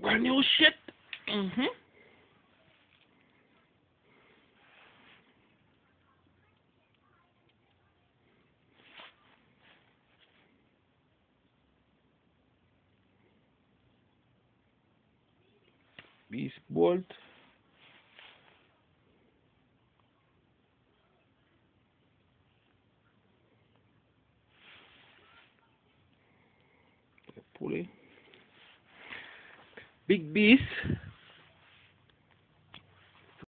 Brand new shit. Mm-hmm. Beast Bolt. Pulley. Big Beast.